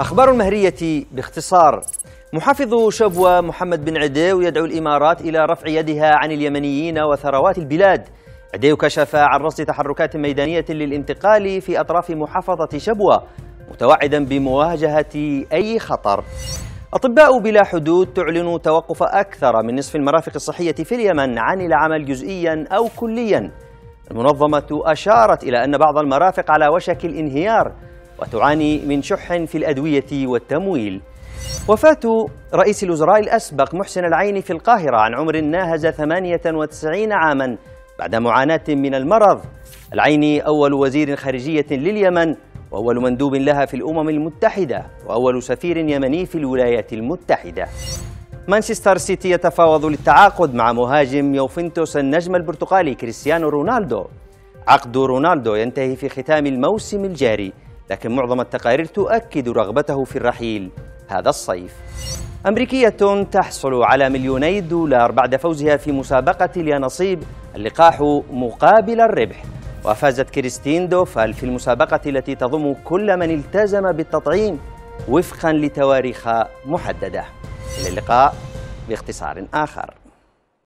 أخبار المهرية باختصار. محافظ شبوة محمد بن عديو يدعو الإمارات إلى رفع يدها عن اليمنيين وثروات البلاد. عديو كشف عن رصد تحركات ميدانية للانتقال في أطراف محافظة شبوة متوعدا بمواجهة أي خطر. أطباء بلا حدود تعلن توقف أكثر من نصف المرافق الصحية في اليمن عن العمل جزئيا أو كليا. المنظمة أشارت إلى أن بعض المرافق على وشك الانهيار وتعاني من شح في الأدوية والتمويل. وفاة رئيس الوزراء الأسبق محسن العيني في القاهرة عن عمر ناهز 98 عاما بعد معاناة من المرض. العيني أول وزير خارجية لليمن وأول مندوب لها في الأمم المتحدة وأول سفير يمني في الولايات المتحدة. مانشستر سيتي يتفاوض للتعاقد مع مهاجم يوفنتوس النجم البرتقالي كريستيانو رونالدو. عقد رونالدو ينتهي في ختام الموسم الجاري. لكن معظم التقارير تؤكد رغبته في الرحيل. هذا الصيف. أمريكية تحصل على مليوني دولار بعد فوزها في مسابقة اليانصيب اللقاح مقابل الربح. وفازت كريستين دوفال في المسابقة التي تضم كل من التزم بالتطعيم وفقا لتواريخ محددة. إلى اللقاء باختصار آخر.